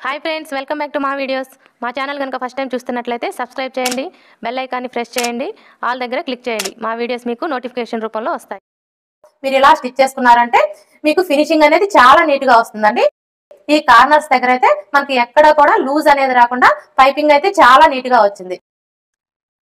Hi friends welcome back to మా videos మా channel కనుక ఫస్ట్ టైం చూస్తున్నట్లయితే సబ్స్క్రైబ్ చేయండి బెల్ ఐకాన్ని ప్రెస్ చేయండి ఆల్ దగ్గర క్లిక్ చేయండి. మా వీడియోస్ మీకు నోటిఫికేషన్ రూపంలో వస్తాయి. మీరు ఇలా స్టిచ్ చేసుకున్నారంటే మీకు ఫినిషింగ్ అనేది చాలా నీట్గా వస్తుందండి. ఈ కార్నర్స్ దగ్గర అయితే మనకి ఎక్కడ కూడా లూజ్ అనేది రాకుండా పైపింగ్ అయితే చాలా నీట్గా వచ్చింది.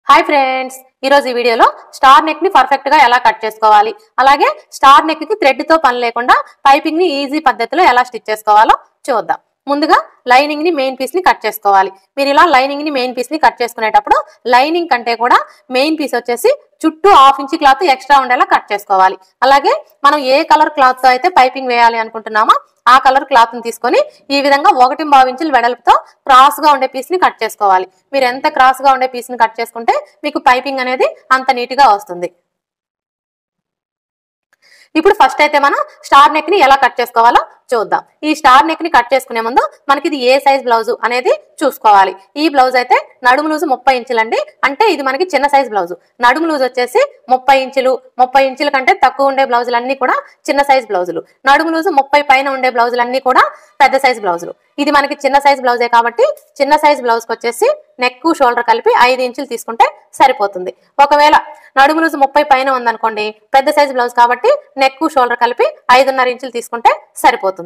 హాయ్ ఫ్రెండ్స్ ఈరోజు ఈ వీడియోలో స్టార్ నెక్ని పర్ఫెక్ట్గా ఎలా కట్ చేసుకోవాలి? అలాగే స్టార్ నెక్కి థ్రెడ్తో పని లేకుండా పైపింగ్ని ఈజీ పద్ధతిలో ఎలా స్టిచ్ చేసుకోవాలో చూద్దాం. ముందుగా లైనింగ్ని మెయిన్ పీస్ని కట్ చేసుకోవాలి. మీరు ఇలా లైనింగ్ని మెయిన్ పీస్ని కట్ చేసుకునేటప్పుడు లైనింగ్ కంటే కూడా మెయిన్ పీస్ వచ్చేసి చుట్టూ హాఫ్ ఇంచ్ క్లాత్ ఎక్స్ట్రా ఉండేలా కట్ చేసుకోవాలి. అలాగే మనం ఏ కలర్ క్లాత్తో అయితే పైపింగ్ వేయాలి అనుకుంటున్నామో ఆ కలర్ క్లాత్ని తీసుకొని ఈ విధంగా ఒకటి పావు వెడల్పుతో క్రాస్గా ఉండే పీస్ని కట్ చేసుకోవాలి. మీరు ఎంత క్రాస్గా ఉండే పీస్ని కట్ చేసుకుంటే మీకు పైపింగ్ అనేది అంత నీట్గా వస్తుంది. ఇప్పుడు ఫస్ట్ అయితే మనం స్టార్ నెక్ని ఎలా కట్ చేసుకోవాలో చూద్దాం. ఈ స్టార్ నెక్ని కట్ చేసుకునే ముందు మనకి ఇది ఏ సైజ్ బ్లౌజ్ అనేది చూసుకోవాలి. ఈ బ్లౌజ్ అయితే నడుము లూజ్ ముప్పై ఇంచులండి. అంటే ఇది మనకి చిన్న సైజ్ బ్లౌజ్. నడుము లూజ్ వచ్చేసి ముప్పై ఇంచులు ముప్పై ఇంచుల కంటే తక్కువ ఉండే బ్లౌజులన్నీ కూడా చిన్న సైజ్ బ్లౌజులు. నడుము లూజు ముప్పై పైన ఉండే బ్లౌజులన్నీ కూడా పెద్ద సైజ్ బ్లౌజులు. ఇది మనకి చిన్న సైజ్ బ్లౌజే కాబట్టి చిన్న సైజ్ బ్లౌజ్కి వచ్చేసి నెక్ షోల్డర్ కలిపి ఐదు ఇంచులు తీసుకుంటే సరిపోతుంది. ఒకవేళ నడుము లూజు ముప్పై పైన ఉందనుకోండి పెద్ద సైజ్ బ్లౌజ్ కాబట్టి నెక్ షోల్డర్ కలిపి ఐదున్నర ఇంచులు తీసుకుంటే సరిపోతుంది.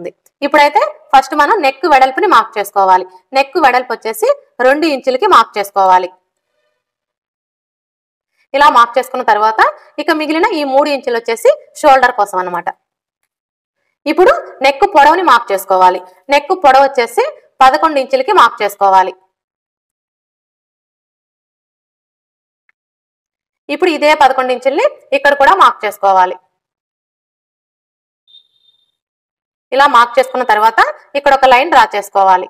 ఇప్పుడైతే ఫస్ట్ మనం నెక్ వెడల్పుని మార్క్ చేసుకోవాలి. నెక్ వెడల్పు వచ్చేసి రెండు ఇంచులకి మార్క్ చేసుకోవాలి. ఇలా మార్క్ చేసుకున్న తర్వాత ఇక మిగిలిన ఈ మూడు ఇంచులు వచ్చేసి షోల్డర్ కోసం అన్నమాట. ఇప్పుడు నెక్ పొడవుని మార్క్ చేసుకోవాలి. నెక్ పొడవు వచ్చేసి పదకొండు ఇంచులకి మార్క్ చేసుకోవాలి. ఇప్పుడు ఇదే పదకొండు ఇంచుల్ని ఇక్కడ కూడా మార్క్ చేసుకోవాలి. ఇలా మార్క్ చేసుకున్న తర్వాత ఇక్కడ ఒక లైన్ డ్రా చేసుకోవాలి.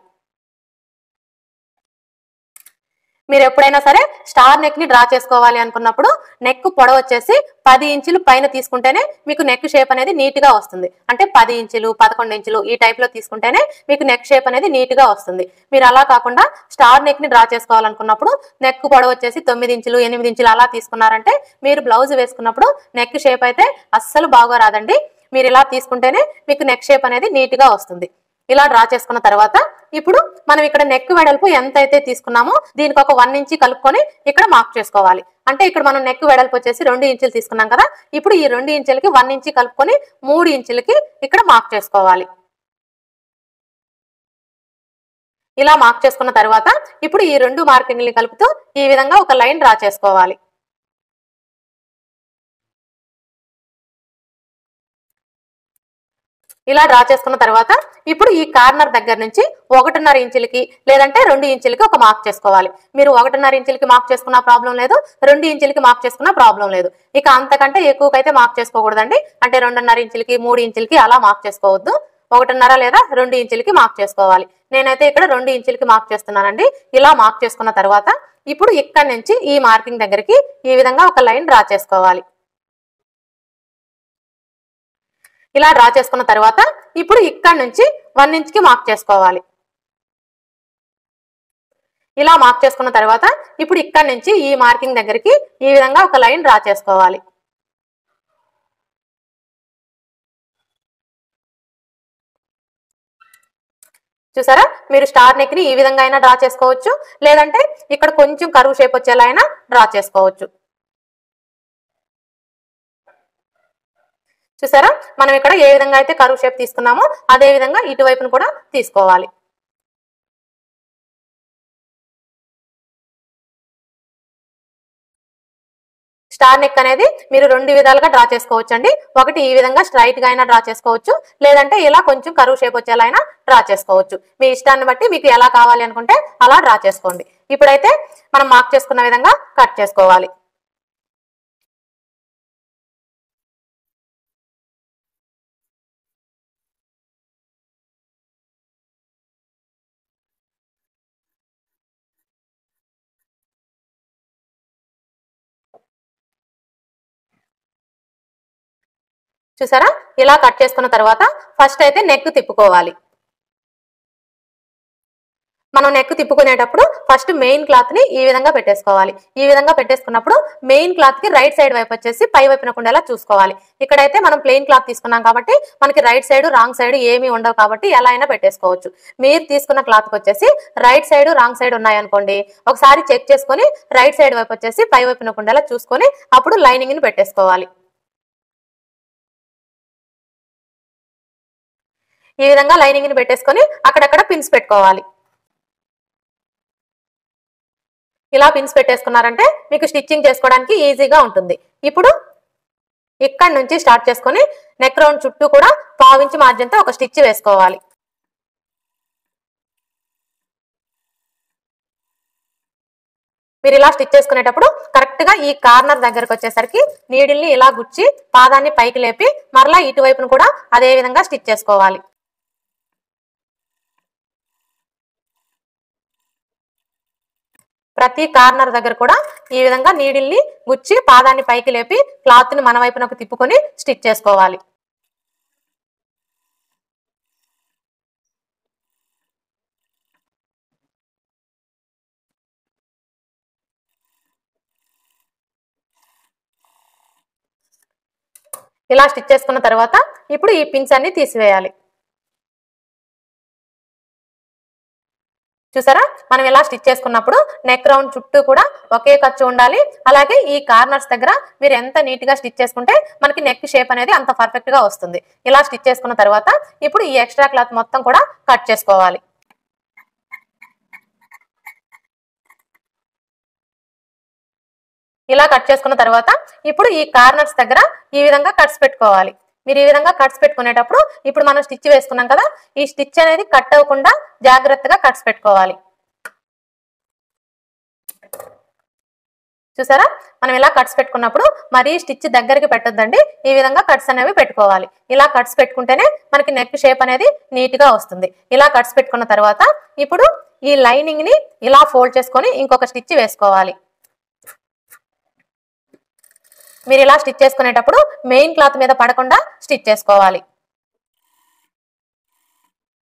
మీరు ఎప్పుడైనా సరే స్టార్ నెక్ని డ్రా చేసుకోవాలి అనుకున్నప్పుడు నెక్ పొడవు వచ్చేసి పది ఇంచులు పైన తీసుకుంటేనే మీకు నెక్ షేప్ అనేది నీట్గా వస్తుంది. అంటే పది ఇంచులు పదకొండు ఇంచులు ఈ టైప్లో తీసుకుంటేనే మీకు నెక్ షేప్ అనేది నీట్గా వస్తుంది. మీరు అలా కాకుండా స్టార్ నెక్ని డ్రా చేసుకోవాలనుకున్నప్పుడు నెక్ పొడవు వచ్చేసి తొమ్మిది ఇంచులు ఎనిమిది ఇంచులు అలా తీసుకున్నారంటే మీరు బ్లౌజ్ వేసుకున్నప్పుడు నెక్ షేప్ అయితే అస్సలు బాగా రాదండి మీరు ఇలా తీసుకుంటేనే మీకు నెక్ షేప్ అనేది నీట్గా వస్తుంది. ఇలా డ్రా చేసుకున్న తర్వాత ఇప్పుడు మనం ఇక్కడ నెక్ వెడల్పు ఎంత అయితే తీసుకున్నామో దీనికి ఒక వన్ ఇంచి కలుపుకొని ఇక్కడ మార్క్ చేసుకోవాలి. అంటే ఇక్కడ మనం నెక్ వెడల్పు వచ్చేసి రెండు ఇంచులు తీసుకున్నాం కదా ఇప్పుడు ఈ రెండు ఇంచులకి వన్ ఇంచి కలుపుకొని మూడు ఇంచులకి ఇక్కడ మార్క్ చేసుకోవాలి. ఇలా మార్క్ చేసుకున్న తర్వాత ఇప్పుడు ఈ రెండు మార్కింగ్ని కలుపుతూ ఈ విధంగా ఒక లైన్ డ్రా చేసుకోవాలి. ఇలా డ్రా చేసుకున్న తర్వాత ఇప్పుడు ఈ కార్నర్ దగ్గర నుంచి ఒకటిన్నర ఇంచులకి లేదంటే రెండు ఇంచులకి ఒక మార్క్ చేసుకోవాలి. మీరు ఒకటిన్నర ఇంచులకి మార్క్ చేసుకున్న ప్రాబ్లం లేదు రెండు ఇంచులకి మార్క్ చేసుకున్న ప్రాబ్లం లేదు. ఇక అంతకంటే ఎక్కువకైతే మార్క్ చేసుకోకూడదండి. అంటే రెండున్నర ఇంచులకి మూడు ఇంచులకి అలా మార్క్ చేసుకోవద్దు. ఒకటిన్నర లేదా రెండు ఇంచులకి మార్క్ చేసుకోవాలి. నేనైతే ఇక్కడ రెండు ఇంచులకి మార్క్ చేస్తున్నానండి. ఇలా మార్క్ చేసుకున్న తర్వాత ఇప్పుడు ఇక్కడ నుంచి ఈ మార్కింగ్ దగ్గరికి ఈ విధంగా ఒక లైన్ డ్రా చేసుకోవాలి. ఇలా డ్రా చేసుకున్న తర్వాత ఇప్పుడు ఇక్కడ నుంచి వన్ ఇంచ్కి మార్క్ చేసుకోవాలి. ఇలా మార్క్ చేసుకున్న తర్వాత ఇప్పుడు ఇక్కడ నుంచి ఈ మార్కింగ్ దగ్గరికి ఈ విధంగా ఒక లైన్ డ్రా చేసుకోవాలి. చూసారా? మీరు స్టార్ నెక్ని ఈ విధంగా అయినా డ్రా చేసుకోవచ్చు. లేదంటే ఇక్కడ కొంచెం కరువు షేప్ వచ్చేలా అయినా డ్రా చేసుకోవచ్చు. చూసారా? మనం ఇక్కడ ఏ విధంగా అయితే కరువు షేప్ తీసుకున్నామో అదే విధంగా ఇటువైపును కూడా తీసుకోవాలి. స్టార్ నెక్ అనేది మీరు రెండు విధాలుగా డ్రా చేసుకోవచ్చు అండి ఒకటి ఈ విధంగా స్ట్రైట్గా అయినా డ్రా చేసుకోవచ్చు. లేదంటే ఇలా కొంచెం కరువు షేప్ వచ్చేలా అయినా డ్రా చేసుకోవచ్చు. మీ ఇష్టాన్ని బట్టి మీకు ఎలా కావాలి అనుకుంటే అలా డ్రా చేసుకోండి. ఇప్పుడైతే మనం మార్క్ చేసుకున్న విధంగా కట్ చేసుకోవాలి. చూసారా? ఇలా కట్ చేసుకున్న తర్వాత ఫస్ట్ అయితే నెక్ తిప్పుకోవాలి. మనం నెక్ తిప్పుకునేటప్పుడు ఫస్ట్ మెయిన్ క్లాత్ని ఈ విధంగా పెట్టేసుకోవాలి. ఈ విధంగా పెట్టేసుకున్నప్పుడు మెయిన్ క్లాత్కి రైట్ సైడ్ వైపు వచ్చేసి పై వైపున ఉండేలా చూసుకోవాలి. ఇక్కడైతే మనం ప్లెయిన్ క్లాత్ తీసుకున్నాం కాబట్టి మనకి రైట్ సైడ్ రాంగ్ సైడ్ ఏమీ ఉండవు కాబట్టి ఎలా అయినా పెట్టేసుకోవచ్చు. మీరు తీసుకున్న క్లాత్కి వచ్చేసి రైట్ సైడ్ రాంగ్ సైడ్ ఉన్నాయనుకోండి ఒకసారి చెక్ చేసుకొని రైట్ సైడ్ వైపు వచ్చేసి పై వైపున ఉండేలా చూసుకొని అప్పుడు లైనింగ్ని పెట్టేసుకోవాలి. ఈ విధంగా లైనింగ్ని పెట్టేసుకొని అక్కడక్కడ పిన్స్ పెట్టుకోవాలి. ఇలా పిన్స్ పెట్టేసుకున్నారంటే మీకు స్టిచ్చింగ్ చేసుకోవడానికి ఈజీగా ఉంటుంది. ఇప్పుడు ఇక్కడ నుంచి స్టార్ట్ చేసుకొని నెక్ రౌండ్ చుట్టూ కూడా పావించి మార్జిన్తో ఒక స్టిచ్ వేసుకోవాలి. మీరు ఇలా స్టిచ్ చేసుకునేటప్పుడు కరెక్ట్గా ఈ కార్నర్ దగ్గరకు వచ్చేసరికి నీడిల్ని ఇలా గుచ్చి పాదాన్ని పైకి లేపి మరలా ఇటువైపును కూడా అదే విధంగా స్టిచ్ చేసుకోవాలి. ప్రతి కార్నర్ దగ్గర కూడా ఈ విధంగా నీడిల్ని గుచ్చి పాదాన్ని పైకి లేపి క్లాత్ని మన వైపునకు తిప్పుకొని స్టిచ్ చేసుకోవాలి. ఇలా స్టిచ్ చేసుకున్న తర్వాత ఇప్పుడు ఈ పిన్స్ అన్ని తీసివేయాలి. చూసారా? మనం ఇలా స్టిచ్ చేసుకున్నప్పుడు నెక్ రౌండ్ చుట్టూ కూడా ఒకే ఖర్చు ఉండాలి. అలాగే ఈ కార్నర్స్ దగ్గర మీరు ఎంత నీట్గా స్టిచ్ చేసుకుంటే మనకి నెక్ షేప్ అనేది అంత పర్ఫెక్ట్గా వస్తుంది. ఇలా స్టిచ్ చేసుకున్న తర్వాత ఇప్పుడు ఈ ఎక్స్ట్రా క్లాత్ మొత్తం కూడా కట్ చేసుకోవాలి. ఇలా కట్ చేసుకున్న తర్వాత ఇప్పుడు ఈ కార్నర్స్ దగ్గర ఈ విధంగా కట్స్ పెట్టుకోవాలి. మీరు ఈ విధంగా కట్స్ పెట్టుకునేటప్పుడు ఇప్పుడు మనం స్టిచ్ వేసుకున్నాం కదా ఈ స్టిచ్ అనేది కట్ అవ్వకుండా జాగ్రత్తగా కట్స్ పెట్టుకోవాలి. చూసారా? మనం ఇలా కట్స్ పెట్టుకున్నప్పుడు మరీ స్టిచ్ దగ్గరికి పెట్టొద్దండి. ఈ విధంగా కట్స్ అనేవి పెట్టుకోవాలి. ఇలా కట్స్ పెట్టుకుంటేనే మనకి నెక్ షేప్ అనేది నీట్గా వస్తుంది. ఇలా కట్స్ పెట్టుకున్న తర్వాత ఇప్పుడు ఈ లైనింగ్ని ఇలా ఫోల్డ్ చేసుకొని ఇంకొక స్టిచ్ వేసుకోవాలి. మీరు ఇలా స్టిచ్ చేసుకునేటప్పుడు మెయిన్ క్లాత్ మీద పడకుండా స్టిచ్ చేసుకోవాలి.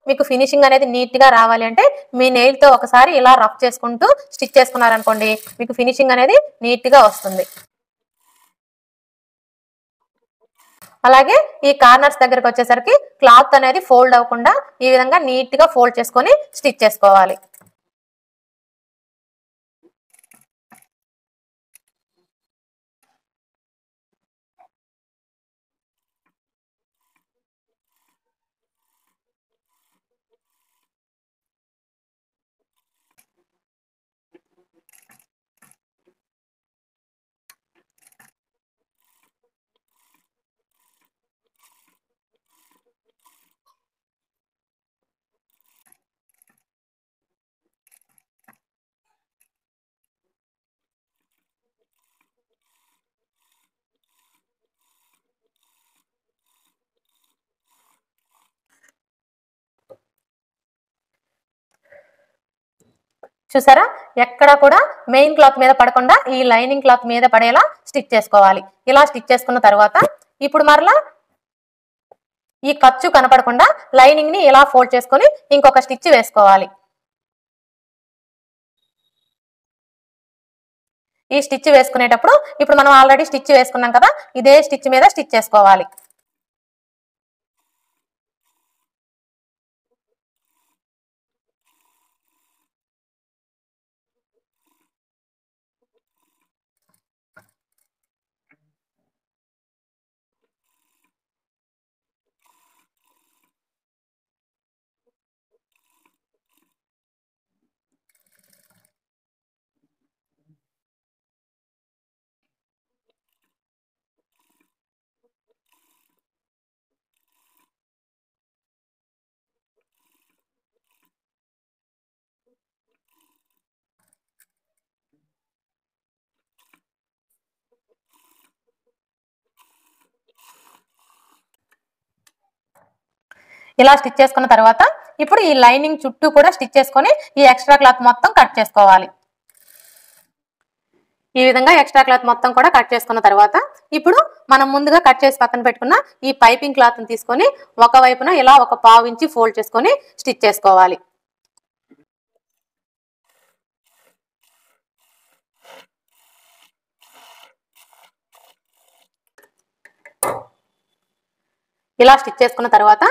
మీకు ఫినిషింగ్ అనేది నీట్గా రావాలి అంటే మీ నెయిల్తో ఒకసారి ఇలా రఫ్ చేసుకుంటూ స్టిచ్ చేసుకున్నారనుకోండి మీకు ఫినిషింగ్ అనేది నీట్గా వస్తుంది. అలాగే ఈ కార్నర్స్ దగ్గరకు వచ్చేసరికి క్లాత్ అనేది ఫోల్డ్ అవ్వకుండా ఈ విధంగా నీట్గా ఫోల్డ్ చేసుకొని స్టిచ్ చేసుకోవాలి. చూసారా? ఎక్కడ కూడా మెయిన్ క్లాత్ మీద పడకుండా ఈ లైనింగ్ క్లాత్ మీద పడేలా స్టిచ్ చేసుకోవాలి. ఇలా స్టిచ్ చేసుకున్న తర్వాత ఇప్పుడు మరలా ఈ ఖర్చు కనపడకుండా లైనింగ్ని ఇలా ఫోల్డ్ చేసుకొని ఇంకొక స్టిచ్ వేసుకోవాలి. ఈ స్టిచ్ వేసుకునేటప్పుడు ఇప్పుడు మనం ఆల్రెడీ స్టిచ్ వేసుకున్నాం కదా ఇదే స్టిచ్ మీద స్టిచ్ చేసుకోవాలి. ఇలా స్టిచ్ చేసుకున్న తర్వాత ఇప్పుడు ఈ లైనింగ్ చుట్టూ కూడా స్టిచ్ చేసుకొని ఈ ఎక్స్ట్రా క్లాత్ మొత్తం కట్ చేసుకోవాలి. ఈ విధంగా ఎక్స్ట్రా క్లాత్ మొత్తం కూడా కట్ చేసుకున్న తర్వాత ఇప్పుడు మనం ముందుగా కట్ చేసి పక్కన పెట్టుకున్న ఈ పైపింగ్ క్లాత్ని తీసుకొని ఒకవైపున ఇలా ఒక పావు ఇంచి ఫోల్డ్ చేసుకొని స్టిచ్ చేసుకోవాలి. ఇలా స్టిచ్ చేసుకున్న తర్వాత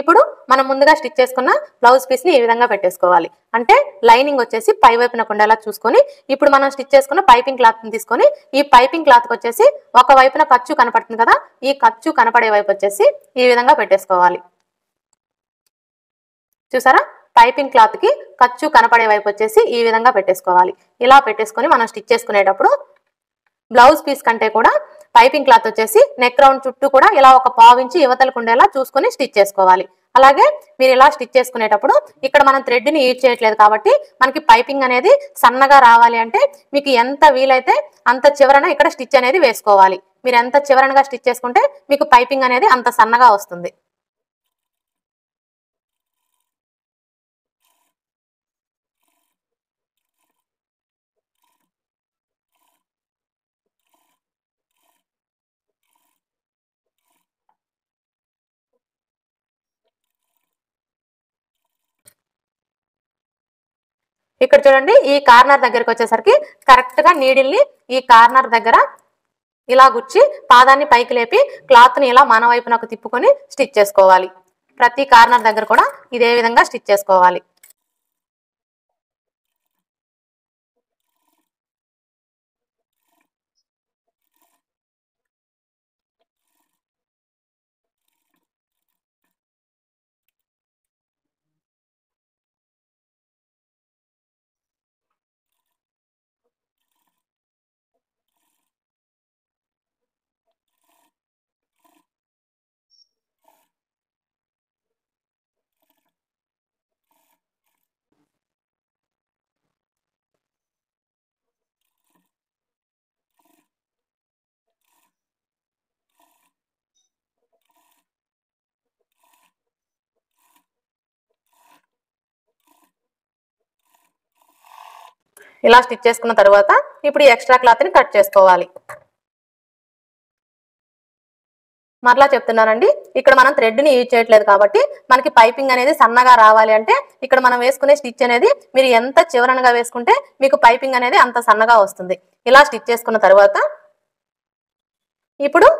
ఇప్పుడు మనం ముందుగా స్టిచ్ చేసుకున్న బ్లౌజ్ పీస్ని ఈ విధంగా పెట్టేసుకోవాలి. అంటే లైనింగ్ వచ్చేసి పై వైపున ఉండేలా చూసుకొని ఇప్పుడు మనం స్టిచ్ చేసుకున్న పైపింగ్ క్లాత్ని తీసుకొని ఈ పైపింగ్ క్లాత్ వచ్చేసి ఒక వైపున ఖర్చు కనపడుతుంది కదా ఈ ఖర్చు కనపడే వైపు వచ్చేసి ఈ విధంగా పెట్టేసుకోవాలి. చూసారా? పైపింగ్ క్లాత్కి ఖర్చు కనపడే వైపు వచ్చేసి ఈ విధంగా పెట్టేసుకోవాలి. ఇలా పెట్టేసుకొని మనం స్టిచ్ చేసుకునేటప్పుడు బ్లౌజ్ పీస్ కంటే కూడా పైపింగ్ క్లాత్ వచ్చేసి నెక్ రౌండ్ చుట్టూ కూడా ఇలా ఒక పావించి యువతలకు ఉండేలా చూసుకొని స్టిచ్ చేసుకోవాలి. అలాగే మీరు ఇలా స్టిచ్ చేసుకునేటప్పుడు ఇక్కడ మనం థ్రెడ్ని యూజ్ చేయట్లేదు కాబట్టి మనకి పైపింగ్ అనేది సన్నగా రావాలి అంటే మీకు ఎంత వీలైతే అంత చివరన ఇక్కడ స్టిచ్ అనేది వేసుకోవాలి. మీరు ఎంత చివరనగా స్టిచ్ చేసుకుంటే మీకు పైపింగ్ అనేది అంత సన్నగా వస్తుంది. ఇక్కడ చూడండి ఈ కార్నర్ దగ్గరకు వచ్చేసరికి కరెక్ట్గా నీడిల్ని ఈ కార్నర్ దగ్గర ఇలా గుచ్చి పాదాన్ని పైకి లేపి క్లాత్ని ఇలా మన వైపునకు తిప్పుకొని స్టిచ్ చేసుకోవాలి. ప్రతి కార్నర్ దగ్గర కూడా ఇదే విధంగా స్టిచ్ చేసుకోవాలి. ఇలా స్టిచ్ చేసుకున్న తర్వాత ఇప్పుడు ఈ ఎక్స్ట్రా క్లాత్ని కట్ చేసుకోవాలి. మరలా చెప్తున్నానండి ఇక్కడ మనం థ్రెడ్ని యూజ్ చేయట్లేదు కాబట్టి మనకి పైపింగ్ అనేది సన్నగా రావాలి అంటే ఇక్కడ మనం వేసుకునే స్టిచ్ అనేది మీరు ఎంత చివరనగా వేసుకుంటే మీకు పైపింగ్ అనేది అంత సన్నగా వస్తుంది. ఇలా స్టిచ్ చేసుకున్న తర్వాత ఇప్పుడు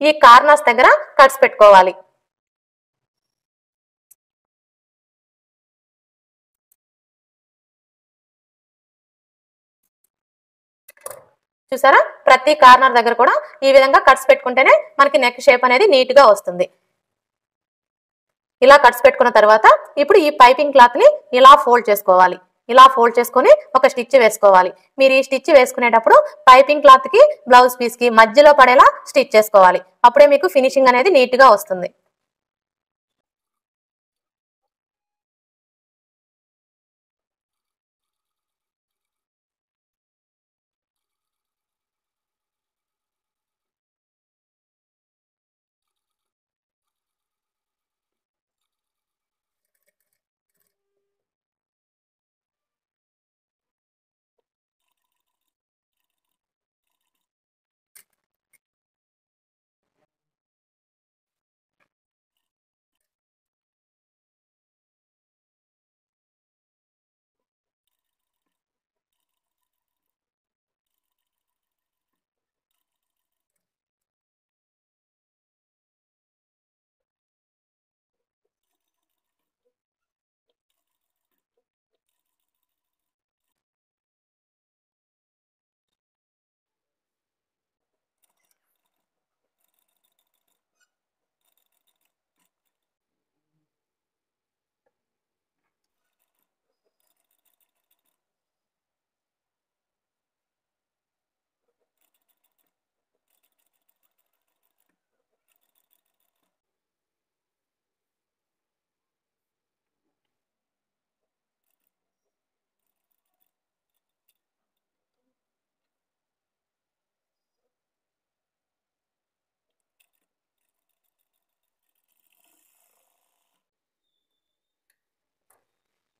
ఈ కార్నర్స్ దగ్గర కట్స్ పెట్టుకోవాలి. చూసారా? ప్రతి కార్నర్ దగ్గర కూడా ఈ విధంగా కట్స్ పెట్టుకుంటేనే మనకి నెక్ షేప్ అనేది నీట్గా వస్తుంది. ఇలా కట్స్ పెట్టుకున్న తర్వాత ఇప్పుడు ఈ పైపింగ్ క్లాత్ని ఇలా ఫోల్డ్ చేసుకోవాలి. ఇలా ఫోల్డ్ చేసుకొని ఒక స్టిచ్ వేసుకోవాలి. మీరు ఈ స్టిచ్ వేసుకునేటప్పుడు పైపింగ్ క్లాత్కి బ్లౌజ్ పీస్కి మధ్యలో పడేలా స్టిచ్ చేసుకోవాలి. అప్పుడే మీకు ఫినిషింగ్ అనేది నీట్గా వస్తుంది.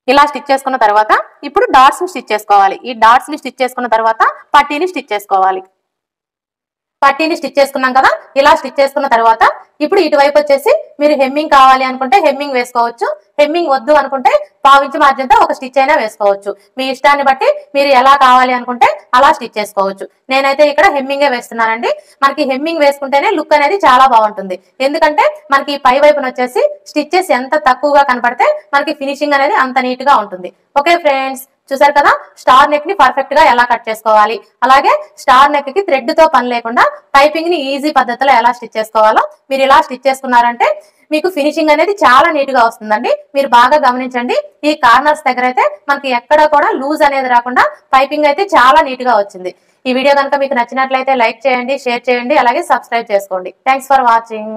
ఇలా స్టిచ్ చేసుకున్న తర్వాత ఇప్పుడు డాట్స్ని స్టిచ్ చేసుకోవాలి. ఈ డాట్స్ని స్టిచ్ చేసుకున్న తర్వాత పట్టీని స్టిచ్ చేసుకోవాలి. పట్టీని స్టిచ్ చేసుకున్నాం కదా ఇలా స్టిచ్ చేసుకున్న తర్వాత ఇప్పుడు ఇటువైపు వచ్చేసి మీరు హెమ్మింగ్ కావాలి అనుకుంటే హెమ్మింగ్ వేసుకోవచ్చు. హెమ్మింగ్ వద్దు అనుకుంటే పావించి మార్జిన్తో ఒక స్టిచ్ అయినా వేసుకోవచ్చు. మీ ఇష్టాన్ని బట్టి మీరు ఎలా కావాలి అనుకుంటే అలా స్టిచ్ చేసుకోవచ్చు. నేనైతే ఇక్కడ హెమ్మింగే వేస్తున్నానండి. మనకి హెమ్మింగ్ వేసుకుంటేనే లుక్ అనేది చాలా బాగుంటుంది. ఎందుకంటే మనకి పై వైపున వచ్చేసి స్టిచ్చెస్ ఎంత తక్కువగా కనపడితే మనకి ఫినిషింగ్ అనేది అంత నీట్గా ఉంటుంది. ఓకే ఫ్రెండ్స్ చూసారు కదా? స్టార్ నెక్ని పర్ఫెక్ట్గా ఎలా కట్ చేసుకోవాలి? అలాగే స్టార్ నెక్కి థ్రెడ్తో పని లేకుండా పైపింగ్ని ఈజీ పద్ధతిలో ఎలా స్టిచ్ చేసుకోవాలో మీరు ఇలా స్టిచ్ చేసుకున్నారంటే మీకు ఫినిషింగ్ అనేది చాలా నీట్గా వస్తుందండి. మీరు బాగా గమనించండి. ఈ కార్నర్స్ దగ్గర అయితే మనకి ఎక్కడ కూడా లూజ్ అనేది రాకుండా పైపింగ్ అయితే చాలా నీట్గా వచ్చింది. ఈ వీడియో కనుక మీకు నచ్చినట్లయితే లైక్ చేయండి షేర్ చేయండి అలాగే సబ్స్క్రైబ్ చేసుకోండి. Thanks for watching